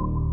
you.